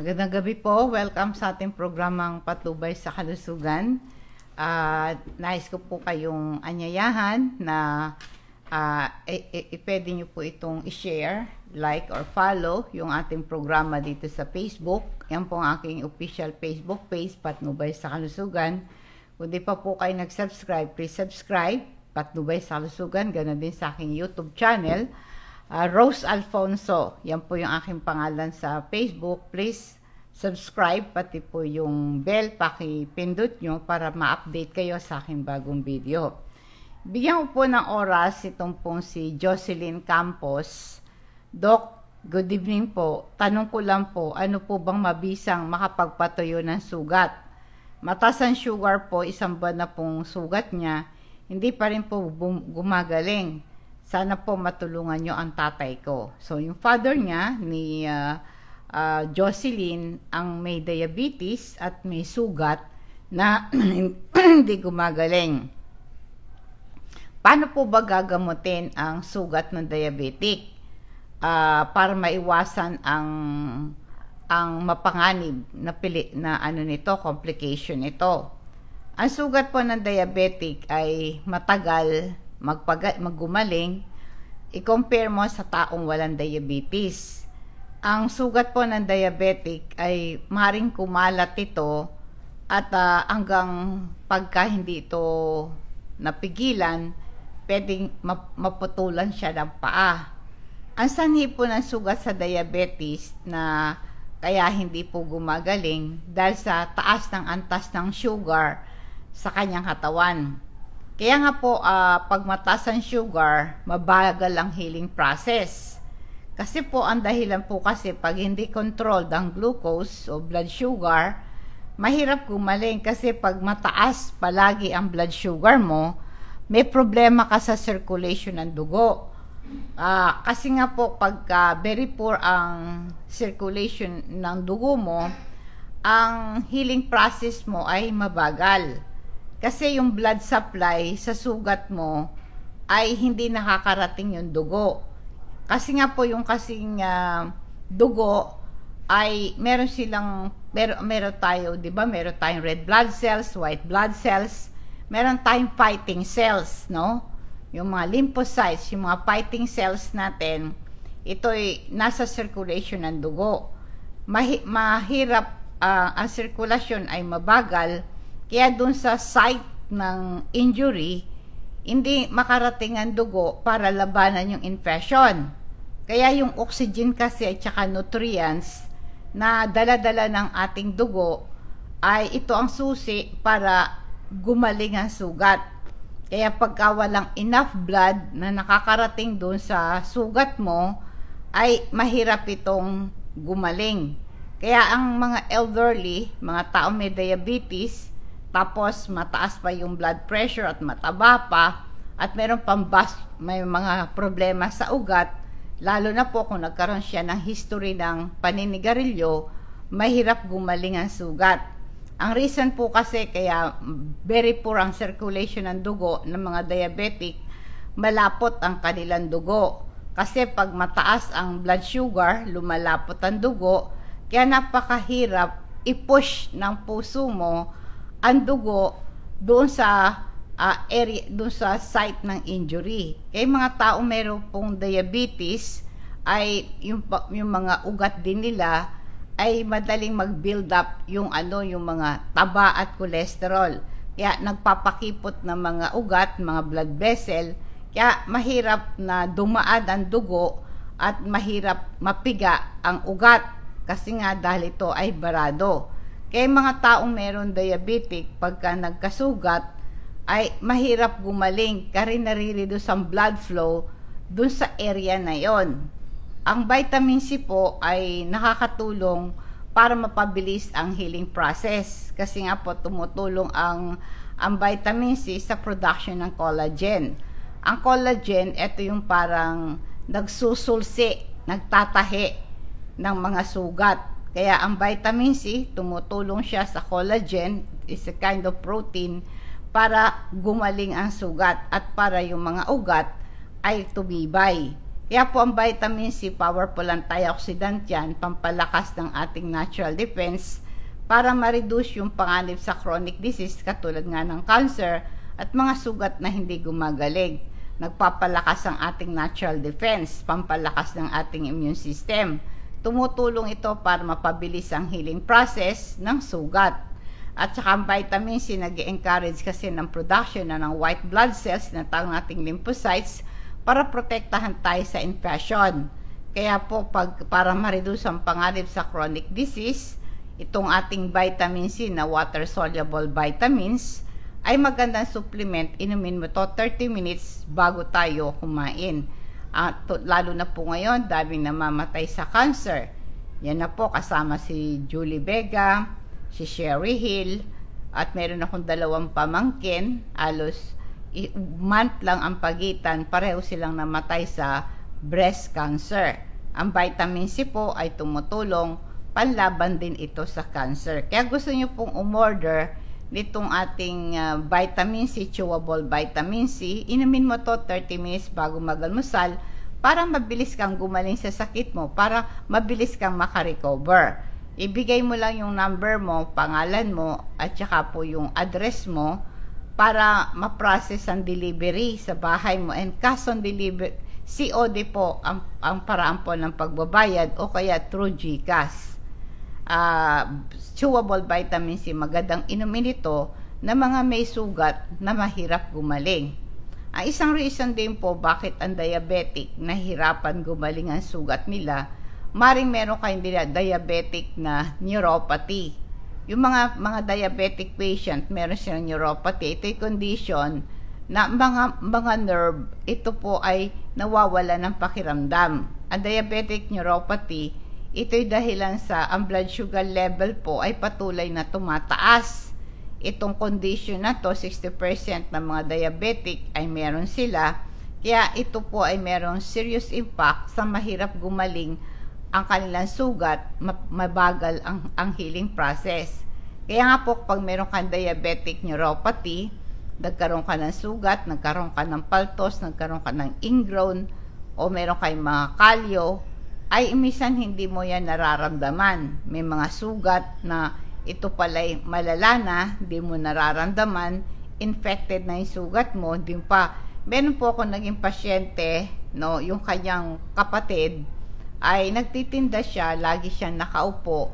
Magandang gabi po. Welcome sa ating programang Patubay sa Kalusugan. At nais ko po kayong anyayahan na uh, e- e- nyo po itong i-share, like or follow yung ating programa dito sa Facebook. Yan po ang aking official Facebook page, Patnubay sa Kalusugan. Kung di pa po kayo nag-subscribe, please subscribe, Patnubay sa Kalusugan. Ganon din sa aking YouTube channel uh, Rose Alfonso. Yan po yung aking pangalan sa Facebook. Please subscribe, pati po yung bell, pakipindot nyo para ma-update kayo sa aking bagong video. Bigyan ko po ng oras itong pong si Jocelyn Campos. Doc, good evening po. Tanong ko lang po, ano po bang mabisang makapagpatuyo ng sugat? Mataas ang sugar po, isang buwan na pong sugat niya, hindi pa rin po gumagaling sana po matulungan nyo ang tatay ko. So, yung father niya, ni uh, uh, Jocelyn, ang may diabetes at may sugat na hindi gumagaling. Paano po ba gagamutin ang sugat ng diabetic uh, para maiwasan ang ang mapanganib na pili na ano nito complication ito. Ang sugat po ng diabetic ay matagal magpaga, maggumaling, i-compare mo sa taong walang diabetes. Ang sugat po ng diabetic ay maring kumalat ito at uh, hanggang pagka hindi ito napigilan, pwedeng maputulan siya ng paa. Ang sanhi po ng sugat sa diabetes na kaya hindi po gumagaling dahil sa taas ng antas ng sugar sa kanyang katawan. Kaya nga po, uh, pag mataas ang sugar, mabagal ang healing process. Kasi po, ang dahilan po kasi pag hindi controlled ang glucose o blood sugar, mahirap gumaling kasi pag mataas palagi ang blood sugar mo, may problema ka sa circulation ng dugo. Uh, kasi nga po, pagka very poor ang circulation ng dugo mo, ang healing process mo ay mabagal. Kasi yung blood supply sa sugat mo ay hindi nakakarating yung dugo. Kasi nga po yung kasing uh, dugo ay meron silang meron, meron tayo, 'di ba? Meron tayong red blood cells, white blood cells, meron tayong fighting cells, no? Yung mga lymphocytes, yung mga fighting cells natin, ito ay nasa circulation ng dugo. Mahi, mahirap uh, ang sirkulasyon ay mabagal kaya dun sa site ng injury, hindi makarating ang dugo para labanan yung infection. Kaya yung oxygen kasi at saka nutrients na dala-dala ng ating dugo ay ito ang susi para gumaling ang sugat. Kaya pagka walang enough blood na nakakarating doon sa sugat mo, ay mahirap itong gumaling. Kaya ang mga elderly, mga tao may diabetes, tapos mataas pa yung blood pressure at mataba pa. At meron pang bas, may mga problema sa ugat. Lalo na po kung nagkaroon siya ng history ng paninigarilyo mahirap gumaling ang sugat. Ang reason po kasi kaya very poor ang circulation ng dugo ng mga diabetic malapot ang kanilang dugo. Kasi pag mataas ang blood sugar lumalapot ang dugo. Kaya napakahirap i-push ng puso mo ang dugo doon sa uh, area doon sa site ng injury. Kaya mga tao meron pong diabetes ay yung yung mga ugat din nila ay madaling mag-build up yung ano yung mga taba at cholesterol. Kaya nagpapakipot ng mga ugat, mga blood vessel, kaya mahirap na dumaan ang dugo at mahirap mapiga ang ugat kasi nga dahil ito ay barado. Kaya mga taong meron diabetic, pagka nagkasugat, ay mahirap gumaling kasi nariridos ang blood flow dun sa area na yon. Ang vitamin C po ay nakakatulong para mapabilis ang healing process kasi nga po tumutulong ang ang vitamin C sa production ng collagen. Ang collagen, ito yung parang nagsusulsi, nagtatahi ng mga sugat kaya ang vitamin C, tumutulong siya sa collagen, is a kind of protein para gumaling ang sugat at para yung mga ugat ay tumibay. Kaya po ang vitamin C, powerful antioxidant yan, pampalakas ng ating natural defense para ma-reduce yung panganib sa chronic disease katulad nga ng cancer at mga sugat na hindi gumagaling. Nagpapalakas ang ating natural defense, pampalakas ng ating immune system. Tumutulong ito para mapabilis ang healing process ng sugat. At saka ang vitamin C nag encourage kasi ng production na ng white blood cells na tawag nating lymphocytes para protektahan tayo sa infection. Kaya po pag para ma-reduce ang panganib sa chronic disease, itong ating vitamin C na water soluble vitamins ay magandang supplement. Inumin mo to 30 minutes bago tayo kumain. At uh, lalo na po ngayon, daming namamatay sa cancer. Yan na po kasama si Julie Vega, si Sherry Hill, at meron akong dalawang pamangkin, alos month lang ang pagitan, pareho silang namatay sa breast cancer. Ang vitamin C po ay tumutulong panlaban din ito sa cancer. Kaya gusto nyo pong umorder nitong ating uh, vitamin C, chewable vitamin C. Inumin mo to 30 minutes bago magalmusal para mabilis kang gumaling sa sakit mo, para mabilis kang makarecover. Ibigay mo lang yung number mo, pangalan mo, at saka po yung address mo para ma-process ang delivery sa bahay mo and cash on delivery COD po ang, ang paraan po ng pagbabayad o kaya through GCash. Uh, chewable vitamin C, magandang inumin ito na mga may sugat na mahirap gumaling. Ang isang reason din po bakit ang diabetic nahirapan gumaling ang sugat nila, maring meron kayong diabetic na neuropathy yung mga mga diabetic patient, meron silang neuropathy. Ito yung condition na mga mga nerve, ito po ay nawawala ng pakiramdam. Ang diabetic neuropathy, ito'y dahilan sa ang blood sugar level po ay patuloy na tumataas. Itong condition na to, 60% ng mga diabetic ay meron sila. Kaya ito po ay merong serious impact sa mahirap gumaling ang kanilang sugat, mabagal ang, ang healing process. Kaya nga po, pag meron kang diabetic neuropathy, nagkaroon ka ng sugat, nagkaroon ka ng paltos, nagkaroon ka ng ingrown, o meron kayong mga kalyo, ay imisan hindi mo yan nararamdaman. May mga sugat na ito pala'y malala na, hindi mo nararamdaman, infected na yung sugat mo, hindi pa. Meron po ako naging pasyente, no, yung kanyang kapatid, ay nagtitinda siya, lagi siyang nakaupo,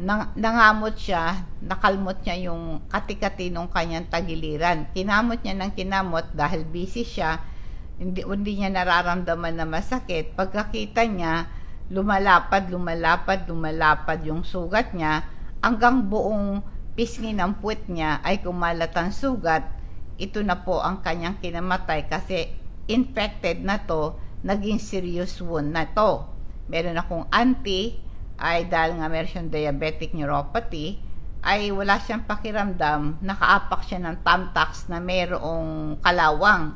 nang, nangamot siya, nakalmot niya yung katikati ng kanyang tagiliran. Kinamot niya ng kinamot dahil busy siya, hindi, hindi niya nararamdaman na masakit. Pagkakita niya, lumalapad, lumalapad, lumalapad yung sugat niya, hanggang buong pisngi ng puwet niya ay kumalat ang sugat. Ito na po ang kanyang kinamatay kasi infected na to, naging serious wound na to meron akong auntie, ay dahil nga meron siyang diabetic neuropathy, ay wala siyang pakiramdam, nakaapak siya ng tamtax na mayroong kalawang.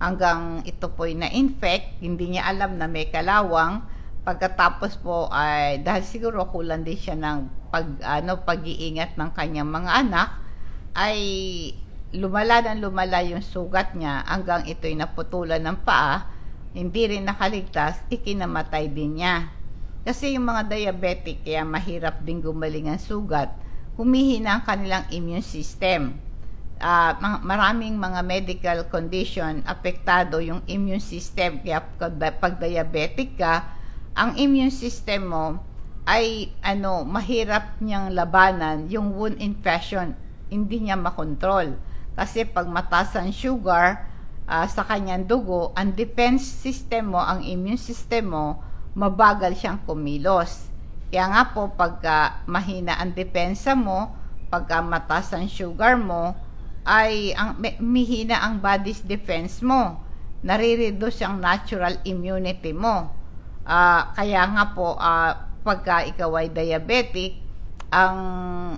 Hanggang ito po'y na-infect, hindi niya alam na may kalawang. Pagkatapos po ay dahil siguro kulang din siya ng pag ano pag-iingat ng kanyang mga anak ay lumala ng lumala yung sugat niya hanggang ito'y naputulan ng paa hindi rin nakaligtas, ikinamatay din niya. Kasi yung mga diabetic, kaya mahirap din gumaling ang sugat, humihina ang kanilang immune system. Uh, maraming mga medical condition, apektado yung immune system. Kaya pag diabetic ka, ang immune system mo ay ano, mahirap niyang labanan yung wound infection. Hindi niya makontrol. Kasi pag mataas ang sugar, uh, sa kanyang dugo, ang defense system mo, ang immune system mo, mabagal siyang kumilos. Kaya nga po, pagka mahina ang depensa mo, pagka mataas ang sugar mo, ay ang, mihina ang body's defense mo. Nare-reduce ang natural immunity mo. Uh, kaya nga po, uh, pagka ikaw ay diabetic, ang,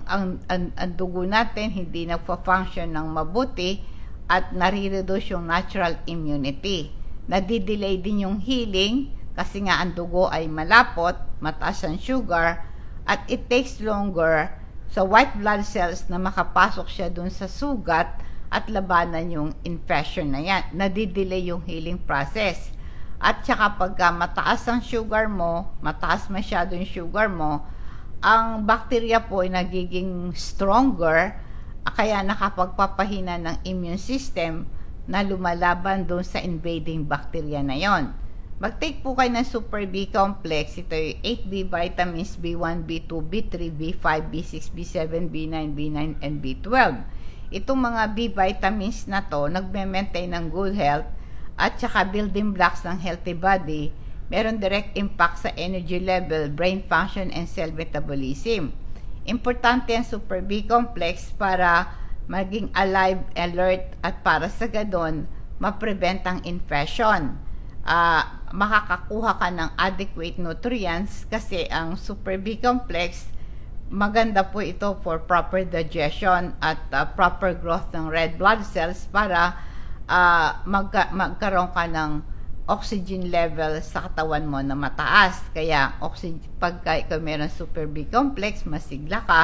ang, ang, ang dugo natin hindi nagfa-function ng mabuti, at nare-reduce yung natural immunity. Nadidelay din yung healing kasi nga ang dugo ay malapot, mataas ang sugar, at it takes longer sa white blood cells na makapasok siya dun sa sugat at labanan yung infection na yan. Nadidelay yung healing process. At saka pagka mataas ang sugar mo, mataas masyado yung sugar mo, ang bacteria po ay nagiging stronger, kaya nakapagpapahina ng immune system na lumalaban doon sa invading bacteria na yon. Mag-take po kayo ng Super B complex. Ito yung 8B vitamins B1, B2, B3, B5, B6, B7, B9, B9, and B12. Itong mga B vitamins na to, nagme-maintain ng good health at saka building blocks ng healthy body, meron direct impact sa energy level, brain function, and cell metabolism. Importante ang Super B complex para maging alive, alert, at para sa gadon, ma-prevent ang infection. Uh, makakakuha ka ng adequate nutrients kasi ang Super B complex maganda po ito for proper digestion at uh, proper growth ng red blood cells para uh, magka, magkaroon ka ng oxygen level sa katawan mo na mataas. Kaya oxygen, pagka ikaw meron super B complex, masigla ka,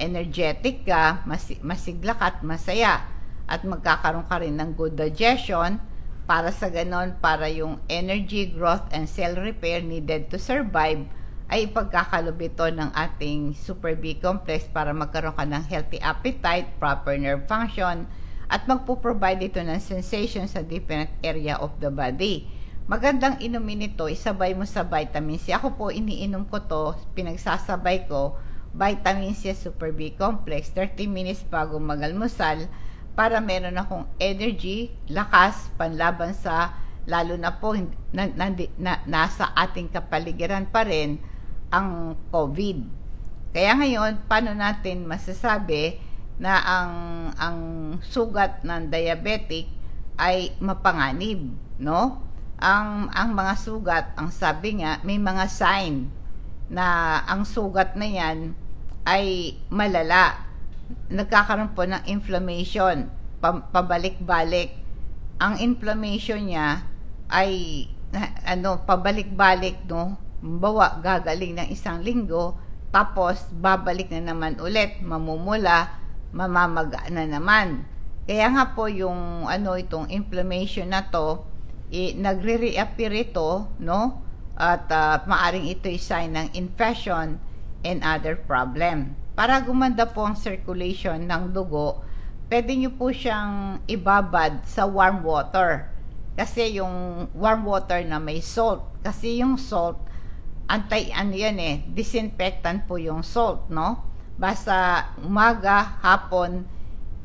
energetic ka, mas, masigla ka at masaya. At magkakaroon ka rin ng good digestion para sa ganon, para yung energy, growth, and cell repair needed to survive ay pagkakalob ito ng ating super B complex para magkaroon ka ng healthy appetite, proper nerve function, at magpo-provide ito ng sensation sa different area of the body. Magandang inumin ito, isabay mo sa vitamin C. Ako po, iniinom ko to, pinagsasabay ko, vitamin C Super B Complex, 30 minutes bago magalmusal, para meron akong energy, lakas, panlaban sa, lalo na po, na, na, na, nasa ating kapaligiran pa rin, ang COVID. Kaya ngayon, paano natin masasabi na ang ang sugat ng diabetic ay mapanganib, no? Ang ang mga sugat, ang sabi nga, may mga sign na ang sugat na 'yan ay malala. Nagkakaroon po ng inflammation, pabalik-balik. Ang inflammation niya ay ano, pabalik-balik, no? Bawa, gagaling ng isang linggo, tapos babalik na naman ulit, mamumula, mamamaga na naman. Kaya nga po yung ano itong inflammation na to, eh, nagre-reappear ito, no? At uh, maaring ito ay sign ng infection and other problem. Para gumanda po ang circulation ng dugo, pwede nyo po siyang ibabad sa warm water. Kasi yung warm water na may salt, kasi yung salt, anti ano yan eh, disinfectant po yung salt, no? Basta umaga, hapon,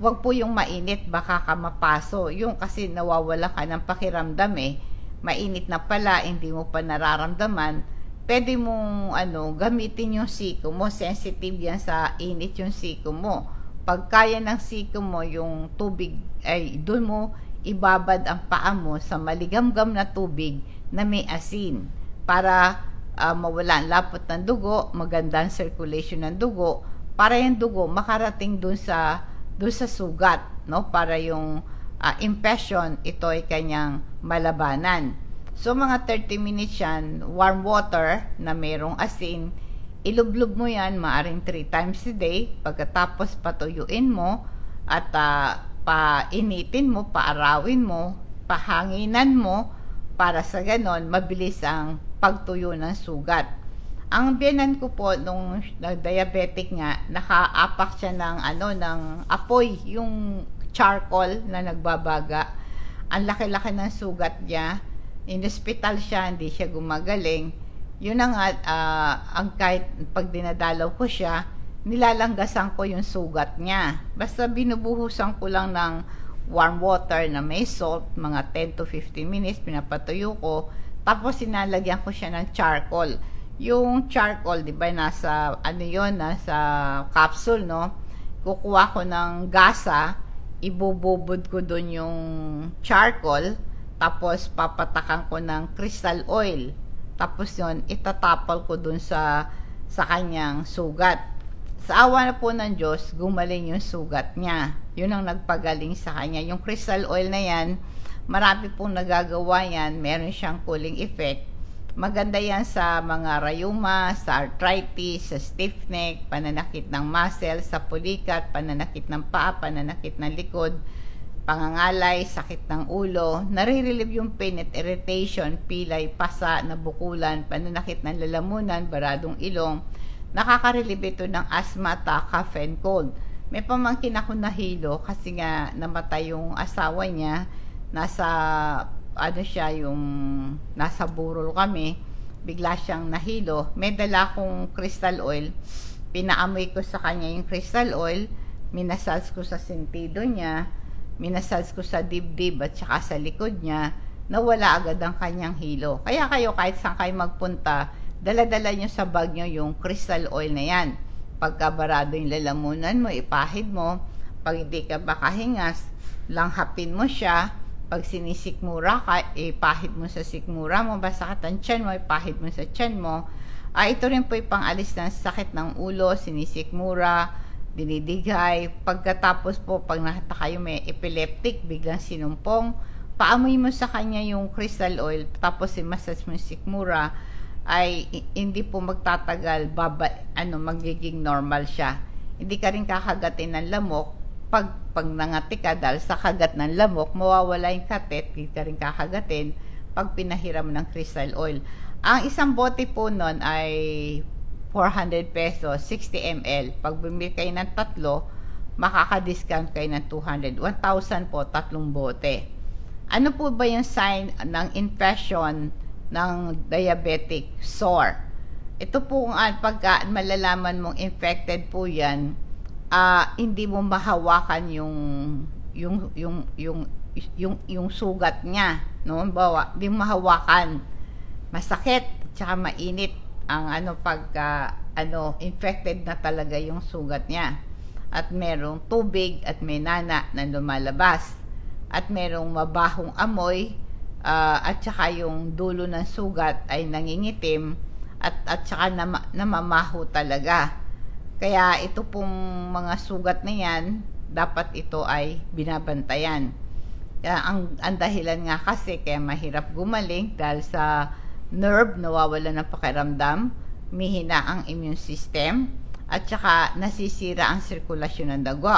wag po yung mainit, baka ka mapaso. Yung kasi nawawala ka ng pakiramdam eh. Mainit na pala, hindi mo pa nararamdaman. Pwede mong ano, gamitin yung siko mo. Sensitive yan sa init yung siko mo. Pag kaya ng siko mo, yung tubig, ay doon mo ibabad ang paa mo sa maligamgam na tubig na may asin para uh, mawala ang lapot ng dugo, maganda ang circulation ng dugo, para yung dugo makarating dun sa dun sa sugat, no? Para yung uh, impression ito ay kanyang malabanan. So mga 30 minutes yan, warm water na mayroong asin, ilublog mo yan maaring 3 times a day. Pagkatapos patuyuin mo at uh, painitin mo, paarawin mo, pahanginan mo para sa ganon mabilis ang pagtuyo ng sugat. Ang biyanan ko po nung diabetic nga, nakaapak siya ng ano ng apoy, yung charcoal na nagbabaga. Ang laki-laki ng sugat niya. In hospital siya, hindi siya gumagaling. Yun ang uh, ang kahit pag dinadalaw ko siya, nilalanggasan ko yung sugat niya. Basta binubuhusan ko lang ng warm water na may salt, mga 10 to 15 minutes, pinapatuyo ko. Tapos sinalagyan ko siya ng charcoal yung charcoal, 'di ba, nasa ano 'yon, nasa capsule, no? Kukuha ko ng gasa, ibububod ko doon yung charcoal, tapos papatakan ko ng crystal oil. Tapos 'yon, itatapal ko doon sa sa kanyang sugat. Sa awa na po ng Diyos, gumaling yung sugat niya. Yun ang nagpagaling sa kanya. Yung crystal oil na yan, marami pong nagagawa yan. Meron siyang cooling effect Maganda yan sa mga rayuma, sa arthritis, sa stiff neck, pananakit ng muscle, sa pulikat, pananakit ng paa, pananakit ng likod. pangangalay, sakit ng ulo, nare-relieve yung pain at irritation, pilay, pasa, nabukulan, pananakit ng lalamunan, baradong ilong, nakaka-relieve ito ng asthma, ta, cough, and cold. May pamangkin ako nahilo kasi nga namatay yung asawa niya, nasa, ano siya, yung nasa burol kami, bigla siyang nahilo. May dala akong crystal oil, pinaamoy ko sa kanya yung crystal oil, minasals ko sa sentido niya, minasals ko sa dibdib at saka sa likod niya, nawala agad ang kanyang hilo. Kaya kayo kahit saan kayo magpunta, dala-dala nyo sa bag nyo yung crystal oil na yan. Pagkabarado yung lalamunan mo, ipahid mo. Pag hindi ka makahingas, langhapin mo siya. Pag sinisikmura ka, ipahid mo sa sikmura mo. Basta ang tiyan mo, ipahid mo sa tiyan mo. Ah, ito rin po yung pangalis ng sakit ng ulo, sinisikmura, dinidigay. Pagkatapos po, pag nakita kayo may epileptic, biglang sinumpong, paamoy mo sa kanya yung crystal oil, tapos i-massage mo yung sikmura, ay hindi po magtatagal, baba, ano, magiging normal siya. Hindi ka rin kakagatin ng lamok, pag, pag nangati ka dahil sa kagat ng lamok, mawawala yung katet, hindi ka rin kakagatin pag pinahiram ng crystal oil. Ang isang bote po nun ay 400 pesos, 60 ml. Pag bumili kayo ng tatlo, makaka-discount kayo ng 200. 1,000 po, tatlong bote. Ano po ba yung sign ng infection ng diabetic sore? Ito po kung pagka malalaman mong infected po yan, uh, hindi mo mahawakan yung yung yung yung yung yung sugat niya, no? Bawa, mo mahawakan. Masakit, tsaka mainit ang ano pagka ano infected na talaga yung sugat niya at merong tubig at may nana na lumalabas at merong mabahong amoy uh, at saka yung dulo ng sugat ay nangingitim at at saka nam, namamaho talaga kaya ito pong mga sugat na yan dapat ito ay binabantayan kaya ang, ang dahilan nga kasi kaya mahirap gumaling dahil sa nerve, nawawala ng pakiramdam, mihina ang immune system, at saka nasisira ang sirkulasyon ng dugo.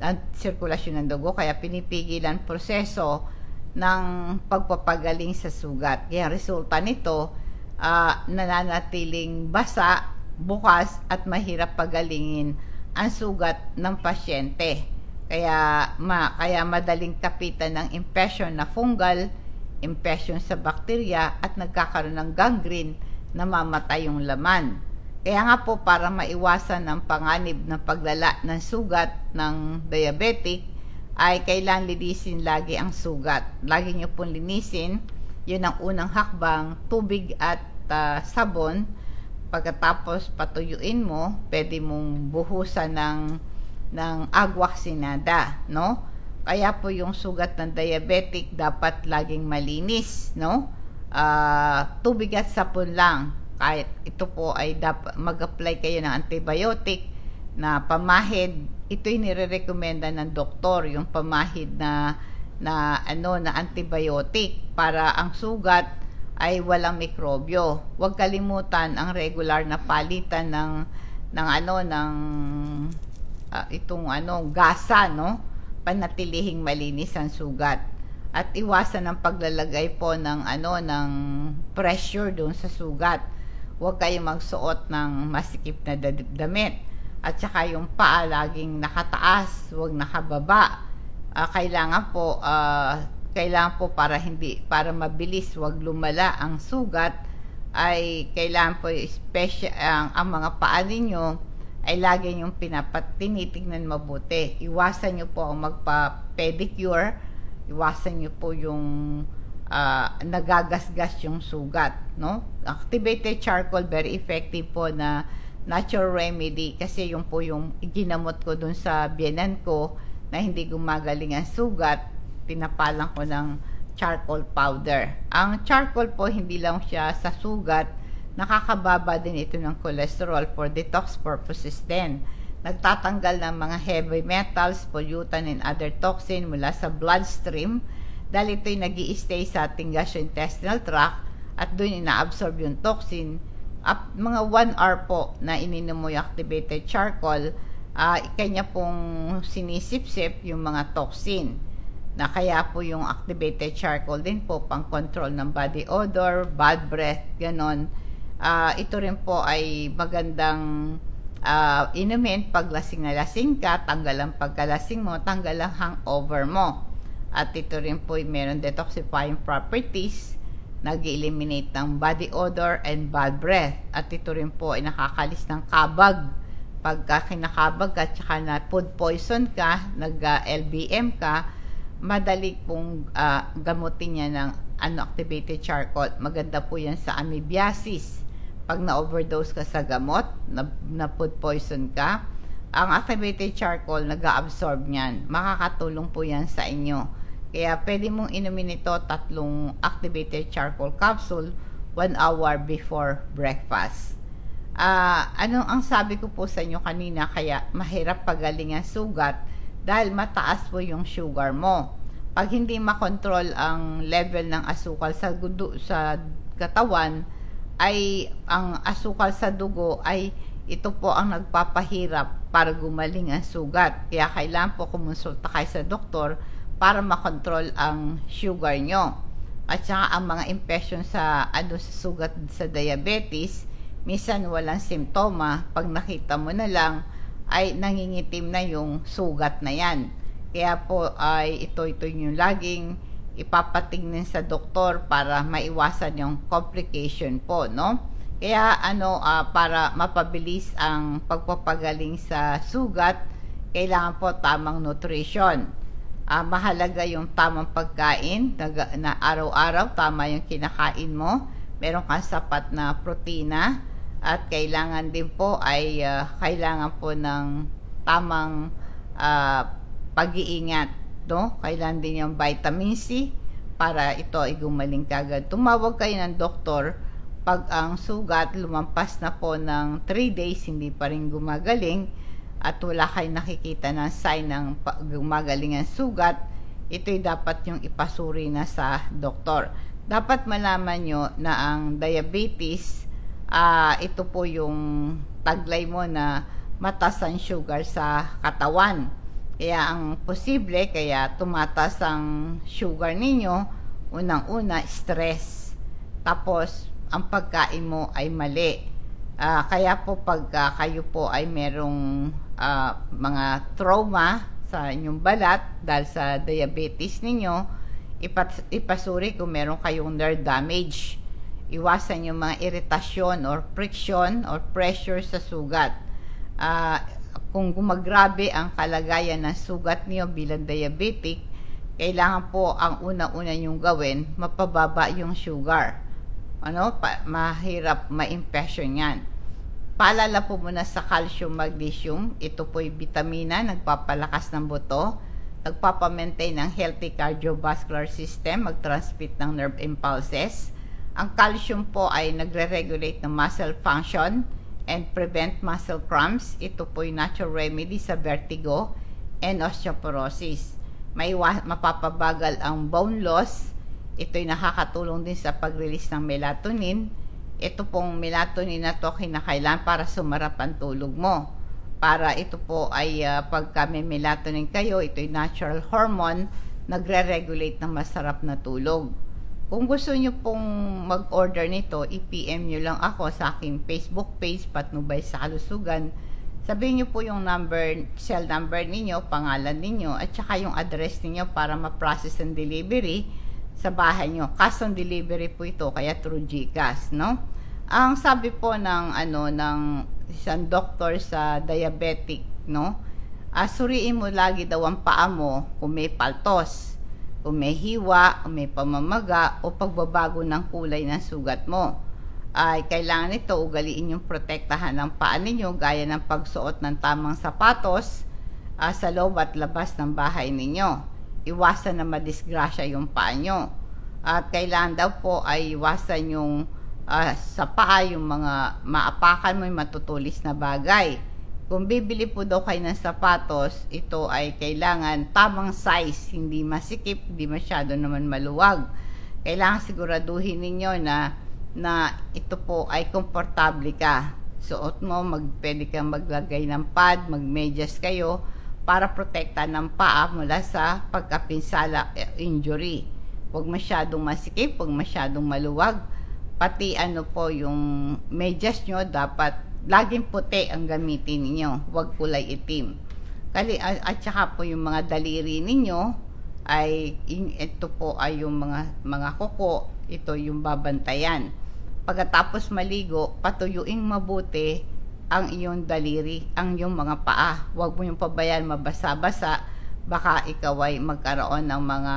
Ang sirkulasyon ng dugo, kaya pinipigilan proseso ng pagpapagaling sa sugat. Kaya resulta nito, uh, nananatiling basa, bukas, at mahirap pagalingin ang sugat ng pasyente. Kaya, ma, kaya madaling kapitan ng infection na fungal, infection sa bakterya at nagkakaroon ng gangrene na mamatay yung laman. Kaya nga po para maiwasan ang panganib ng paglala ng sugat ng diabetic ay kailangan linisin lagi ang sugat. Lagi nyo pong linisin. Yun ang unang hakbang, tubig at uh, sabon. Pagkatapos patuyuin mo, pwede mong buhusan ng ng agwak sinada, no? Kaya po yung sugat ng diabetic dapat laging malinis, no? Uh, tubig at sapon lang. Kahit ito po ay dapat mag-apply kayo ng antibiotic na pamahid. Ito'y nire-recommenda ng doktor, yung pamahid na na ano na antibiotic para ang sugat ay walang mikrobyo. Huwag kalimutan ang regular na palitan ng ng ano ng uh, itong ano gasa, no? panatilihing malinis ang sugat at iwasan ang paglalagay po ng ano ng pressure doon sa sugat. Huwag kayong magsuot ng masikip na damit. At saka yung paa laging nakataas, huwag nakababa. Uh, kailangan po uh, kailangan po para hindi para mabilis wag lumala ang sugat ay kailangan po special ang, ang mga paa ninyo ay lagi niyong pinapat tinitingnan mabuti. Iwasan niyo po ang magpa-pedicure. Iwasan niyo po yung uh, nagagasgas yung sugat, no? Activated charcoal very effective po na natural remedy kasi yung po yung ginamot ko dun sa biyanan ko na hindi gumagaling ang sugat, pinapalang ko ng charcoal powder. Ang charcoal po hindi lang siya sa sugat, Nakakababa din ito ng cholesterol for detox purposes din. Nagtatanggal ng mga heavy metals, pollutant, and other toxin mula sa bloodstream dahil ito'y nag stay sa ating gastrointestinal tract at doon ina-absorb yung toxin. Up, mga 1 hour po na ininom mo yung activated charcoal, uh, kanya pong sinisip-sip yung mga toxin. Na kaya po yung activated charcoal din po pang control ng body odor, bad breath, ganon. Uh, ito rin po ay magandang uh, inumin pag lasing na lasing ka, tanggal ang pagkalasing mo, tanggal ang hangover mo. At ito rin po ay meron detoxifying properties, nag-eliminate ng body odor and bad breath. At ito rin po ay nakakalis ng kabag. Pagka kinakabag ka, tsaka na food poison ka, nag-LBM ka, madali pong uh, gamutin niya ng unactivated charcoal. Maganda po yan sa amoebiasis. Pag na-overdose ka sa gamot, na, na food poison ka, ang activated charcoal nag-absorb niyan. Makakatulong po yan sa inyo. Kaya pwede mong inumin ito tatlong activated charcoal capsule 1 hour before breakfast. Uh, ano ang sabi ko po sa inyo kanina kaya mahirap pagaling ang sugat dahil mataas po yung sugar mo. Pag hindi makontrol ang level ng asukal sa gudo, sa katawan, ay ang asukal sa dugo ay ito po ang nagpapahirap para gumaling ang sugat. Kaya kailangan po kumonsulta kayo sa doktor para makontrol ang sugar nyo. At saka ang mga infection sa ano sa sugat sa diabetes, minsan walang simptoma. Pag nakita mo na lang, ay nangingitim na yung sugat na yan. Kaya po ay ito ito yung laging ipapatingin sa doktor para maiwasan yung complication po, no? Kaya ano uh, para mapabilis ang pagpapagaling sa sugat, kailangan po tamang nutrition. Uh, mahalaga yung tamang pagkain na, na araw-araw tama yung kinakain mo. Meron kang sapat na protina, at kailangan din po ay uh, kailangan po ng tamang uh, pag-iingat no? Kailangan din yung vitamin C para ito ay gumaling kagad tumawag kayo ng doktor pag ang sugat lumampas na po ng 3 days hindi pa rin gumagaling at wala kayong nakikita ng sign ng gumagaling ang sugat ito'y dapat yung ipasuri na sa doktor. Dapat malaman nyo na ang diabetes uh, ito po yung taglay mo na mataas ang sugar sa katawan. Kaya ang posible, kaya tumatas ang sugar ninyo, unang-una, stress. Tapos, ang pagkain mo ay mali. Uh, kaya po pag uh, kayo po ay merong uh, mga trauma sa inyong balat dahil sa diabetes ninyo, ipat, ipasuri kung meron kayong nerve damage iwasan yung mga iritasyon or friction or pressure sa sugat. Uh, kung gumagrabe ang kalagayan ng sugat niyo bilang diabetic, kailangan po ang una-una yung gawin, mapababa yung sugar. Ano, pa, mahirap ma-impression yan. Paalala po muna sa calcium, magnesium. Ito po yung vitamina, nagpapalakas ng buto, nagpapamaintain ng healthy cardiovascular system, mag-transmit ng nerve impulses, ang calcium po ay nagre-regulate ng muscle function and prevent muscle cramps. Ito po yung natural remedy sa vertigo and osteoporosis. May mapapabagal ang bone loss. Ito'y nakakatulong din sa pag-release ng melatonin. Ito pong melatonin na to kinakailan para sumarap ang tulog mo. Para ito po ay uh, pagka may melatonin kayo, ito'y natural hormone, nagre-regulate ng masarap na tulog. Kung gusto nyo pong mag-order nito, i-PM nyo lang ako sa aking Facebook page, Patnubay sa Kalusugan. Sabihin nyo po yung number, cell number ninyo, pangalan ninyo, at saka yung address ninyo para ma-process ang delivery sa bahay nyo. Cash on delivery po ito, kaya through GCash, no? Ang sabi po ng, ano, ng isang doktor sa diabetic, no? Asuriin mo lagi daw ang paa mo kung may paltos o may hiwa, o may pamamaga, o pagbabago ng kulay ng sugat mo. Ay kailangan ito ugaliin yung protektahan ng paa ninyo gaya ng pagsuot ng tamang sapatos uh, sa loob at labas ng bahay ninyo. Iwasan na madisgrasya yung paa nyo. At kailangan daw po ay iwasan yung uh, sa paa yung mga maapakan mo yung matutulis na bagay kung bibili po daw kayo ng sapatos, ito ay kailangan tamang size, hindi masikip, hindi masyado naman maluwag. Kailangan siguraduhin ninyo na na ito po ay komportable ka. Suot mo, mag, pwede kang maglagay ng pad, magmedyas kayo para protekta ng paa mula sa pagkapinsala eh, injury. Huwag masyadong masikip, huwag masyadong maluwag. Pati ano po yung medyas nyo dapat laging puti ang gamitin ninyo, huwag kulay itim. Kali, at saka po yung mga daliri ninyo ay ito po ay yung mga mga kuko, ito yung babantayan. Pagkatapos maligo, patuyuing mabuti ang iyong daliri, ang iyong mga paa. Huwag mo yung pabayaan mabasa-basa, baka ikaw ay magkaroon ng mga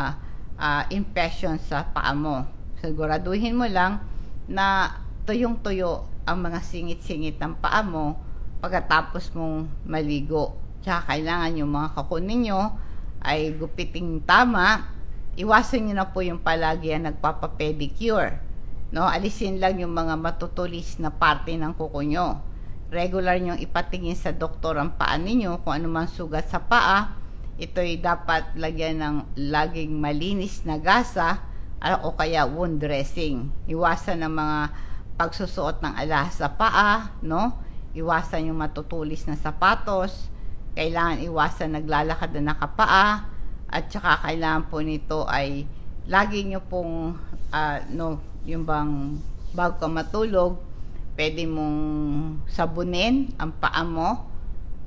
uh, infection sa paa mo. Siguraduhin mo lang na tuyong-tuyo ang mga singit-singit ng paa mo pagkatapos mong maligo. Tsaka kailangan yung mga kakunin nyo ay gupiting tama. Iwasan nyo na po yung palagi ang nagpapapedicure. No? Alisin lang yung mga matutulis na parte ng kuko nyo regular nyong ipatingin sa doktor ang paa ninyo kung ano man sugat sa paa. Ito'y dapat lagyan ng laging malinis na gasa o kaya wound dressing. Iwasan ng mga pagsusuot ng alas sa paa, no? Iwasan yung matutulis na sapatos. Kailangan iwasan naglalakad na nakapaa. At saka kailangan po nito ay lagi nyo pong, uh, no, yung bang bago ka matulog, pwede mong sabunin ang paa mo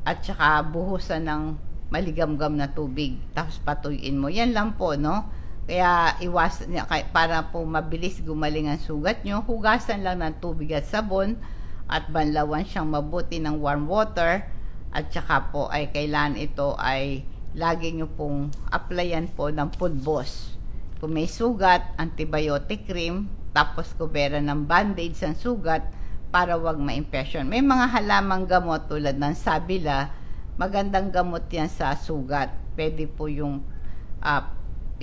at saka buhusan ng maligamgam na tubig tapos patuyuin mo yan lang po no kaya iwas para po mabilis gumaling ang sugat nyo hugasan lang ng tubig at sabon at banlawan siyang mabuti ng warm water at saka po ay kailan ito ay lagi nyo pong applyan po ng pulbos kung may sugat antibiotic cream tapos kubera ng bandage ang sugat para wag ma-impression. May mga halamang gamot tulad ng sabila, magandang gamot yan sa sugat. Pwede po yung uh,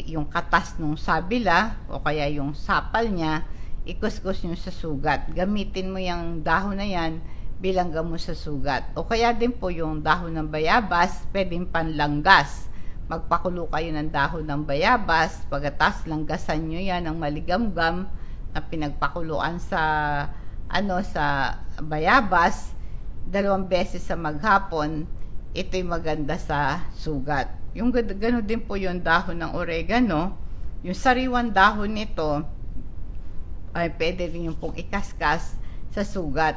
yung katas ng sabila o kaya yung sapal niya, ikuskus nyo sa sugat. Gamitin mo yung dahon na yan bilang gamot sa sugat. O kaya din po yung dahon ng bayabas, pwedeng panlanggas. Magpakulo kayo ng dahon ng bayabas, pagkatas langgasan nyo yan ng maligamgam na pinagpakuluan sa ano sa bayabas dalawang beses sa maghapon ito'y maganda sa sugat yung gano'n din po yung dahon ng oregano yung sariwan dahon nito ay pwede rin yung pong ikaskas sa sugat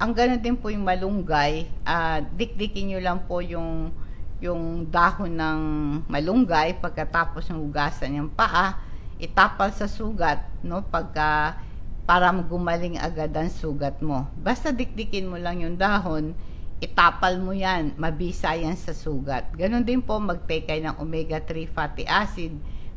ang gano'n din po yung malunggay uh, dikdikin nyo lang po yung yung dahon ng malunggay pagkatapos ng hugasan yung paa itapal sa sugat no pagka para gumaling agad ang sugat mo. Basta dikdikin mo lang yung dahon, itapal mo yan, mabisa yan sa sugat. Ganon din po, mag-take ng omega-3 fatty acid.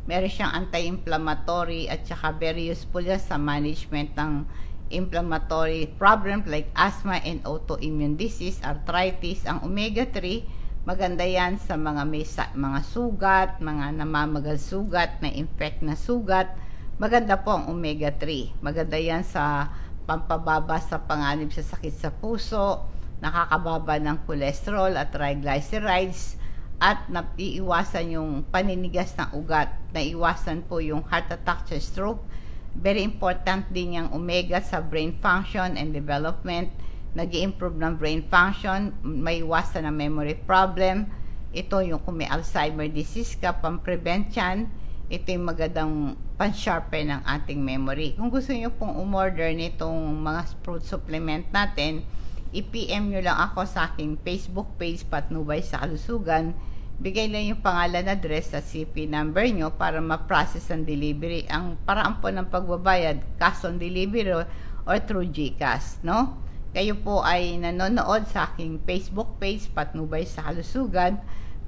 Meron siyang anti-inflammatory at saka very useful yan sa management ng inflammatory problems like asthma and autoimmune disease, arthritis. Ang omega-3, maganda yan sa mga may mga sugat, mga namamagal sugat, na infect na sugat, Maganda po ang omega-3. Maganda yan sa pampababa sa panganib sa sakit sa puso, nakakababa ng cholesterol at triglycerides, at naiiwasan yung paninigas ng ugat, naiiwasan po yung heart attack sa stroke. Very important din yung omega sa brain function and development. nag improve ng brain function, may iwasan ng memory problem. Ito yung kung may Alzheimer disease ka, pang-prevent yan ito yung magandang pan-sharpen ng ating memory. Kung gusto niyo pong umorder nitong mga fruit supplement natin, i-PM nyo lang ako sa aking Facebook page Patnubay sa Kalusugan. Bigay lang yung pangalan, address at CP number nyo para ma-process ang delivery. Ang paraan po ng pagbabayad, cash on delivery or through GCash, no? Kayo po ay nanonood sa aking Facebook page Patnubay sa Kalusugan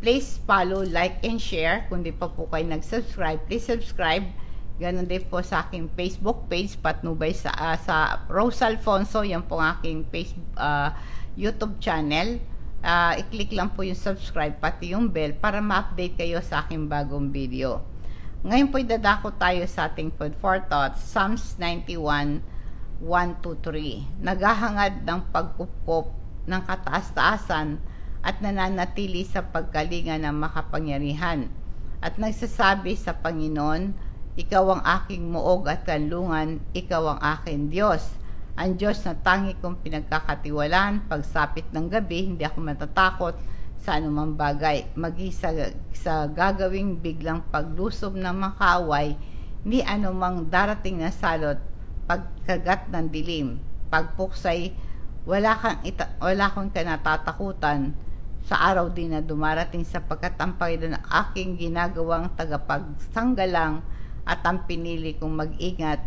Please follow, like, and share. Kung di pa po kayo nag-subscribe, please subscribe. Ganon din po sa aking Facebook page, Patnubay sa, uh, sa Rose Alfonso. Yan po ang aking Facebook, uh, YouTube channel. Uh, i-click lang po yung subscribe, pati yung bell para ma-update kayo sa aking bagong video. Ngayon po dadako tayo sa ating food for thoughts, Psalms 91, 1 to 3. Naghahangad ng pagkupkop ng kataas-taasan at nananatili sa pagkalinga ng makapangyarihan. At nagsasabi sa Panginoon, Ikaw ang aking muog at kanlungan, Ikaw ang aking Diyos. Ang Diyos na tangi kong pinagkakatiwalaan, pagsapit ng gabi, hindi ako matatakot sa anumang bagay. Magi sa, sa gagawing biglang paglusob ng makaway, ni anumang darating na salot, pagkagat ng dilim, pagpuksay, wala kang, ita, wala kang kanatatakutan sa araw din na dumarating sapagkat ang Panginoon aking ginagawang tagapagsanggalang at ang pinili kong mag-ingat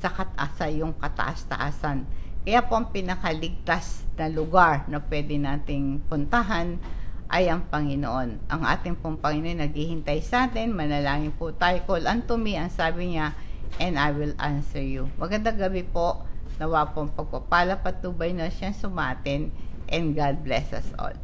sa katasa yung kataas-taasan. Kaya po ang pinakaligtas na lugar na pwede nating puntahan ay ang Panginoon. Ang ating pong Panginoon naghihintay sa atin, manalangin po tayo, call unto me, ang sabi niya, and I will answer you. Magandang gabi po, nawa pong pagpapala patubay na siyang sumatin, and God bless us all.